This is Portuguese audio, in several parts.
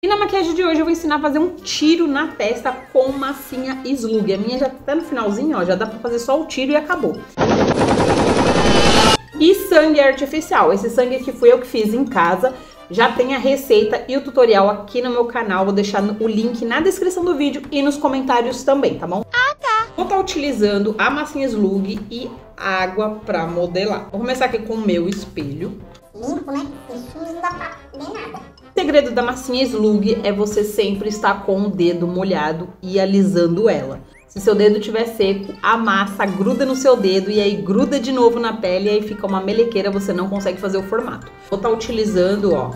E na maquiagem de hoje eu vou ensinar a fazer um tiro na testa com massinha slug. A minha já tá no finalzinho, ó, já dá pra fazer só o tiro e acabou. E sangue artificial. Esse sangue aqui foi eu que fiz em casa. Já tem a receita e o tutorial aqui no meu canal. Vou deixar o link na descrição do vídeo e nos comentários também, tá bom? Ah, tá. Vou estar tá utilizando a massinha slug e água pra modelar. Vou começar aqui com o meu espelho. Limpo, né? Isso não dá pra nada. O segredo da massinha slug é você sempre estar com o dedo molhado e alisando ela. Se seu dedo estiver seco, a massa gruda no seu dedo e aí gruda de novo na pele e aí fica uma melequeira, você não consegue fazer o formato. Vou estar tá utilizando, ó,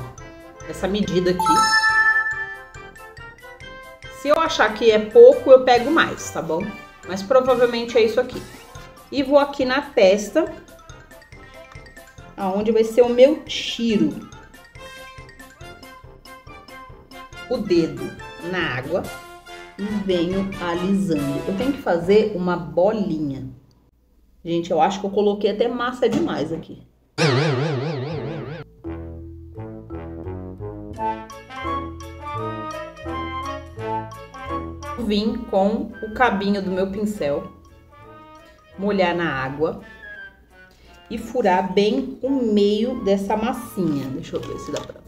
essa medida aqui. Se eu achar que é pouco, eu pego mais, tá bom? Mas provavelmente é isso aqui. E vou aqui na testa, aonde vai ser o meu tiro o dedo na água e venho alisando. Eu tenho que fazer uma bolinha. Gente, eu acho que eu coloquei até massa demais aqui. Vim com o cabinho do meu pincel, molhar na água e furar bem o meio dessa massinha. Deixa eu ver se dá pra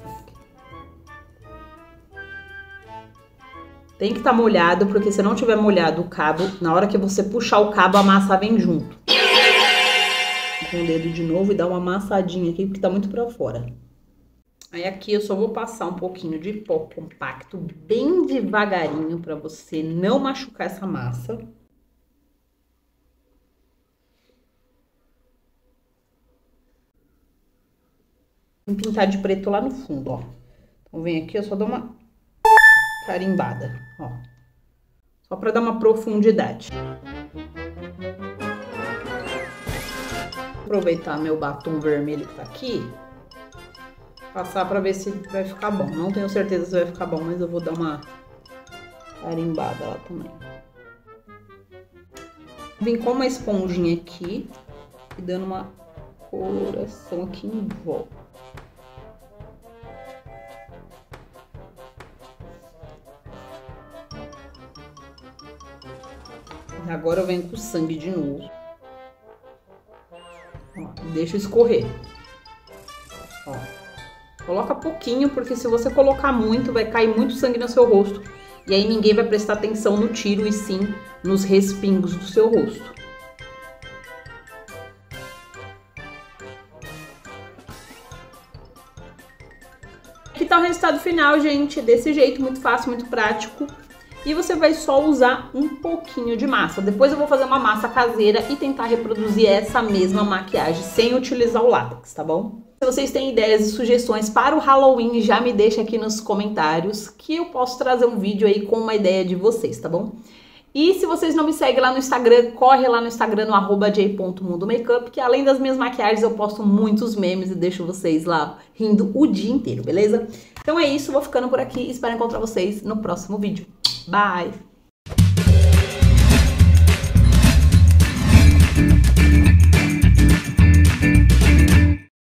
Tem que estar tá molhado, porque se não tiver molhado o cabo, na hora que você puxar o cabo, a massa vem junto. Com o dedo de novo e dar uma amassadinha aqui, porque tá muito pra fora. Aí aqui eu só vou passar um pouquinho de pó compacto, bem devagarinho, pra você não machucar essa massa. Vou pintar de preto lá no fundo, ó. Então vem aqui, eu só dou uma carimbada, ó. Só para dar uma profundidade. Aproveitar meu batom vermelho que tá aqui. Passar para ver se vai ficar bom. Não tenho certeza se vai ficar bom, mas eu vou dar uma carimbada lá também. Vim com uma esponjinha aqui e dando uma coloração aqui em volta. Agora eu venho com o sangue de novo. Ó, deixa escorrer. Ó. Coloca pouquinho, porque se você colocar muito, vai cair muito sangue no seu rosto. E aí ninguém vai prestar atenção no tiro e sim nos respingos do seu rosto. Aqui tá o resultado final, gente. Desse jeito, muito fácil, muito prático e você vai só usar um pouquinho de massa. Depois eu vou fazer uma massa caseira e tentar reproduzir essa mesma maquiagem sem utilizar o látex, tá bom? Se vocês têm ideias e sugestões para o Halloween, já me deixa aqui nos comentários que eu posso trazer um vídeo aí com uma ideia de vocês, tá bom? E se vocês não me seguem lá no Instagram, corre lá no Instagram no arroba j.mundomakeup, que além das minhas maquiagens eu posto muitos memes e deixo vocês lá rindo o dia inteiro, beleza? Então é isso, vou ficando por aqui, espero encontrar vocês no próximo vídeo. Bye!